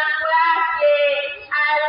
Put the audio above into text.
lenguaje al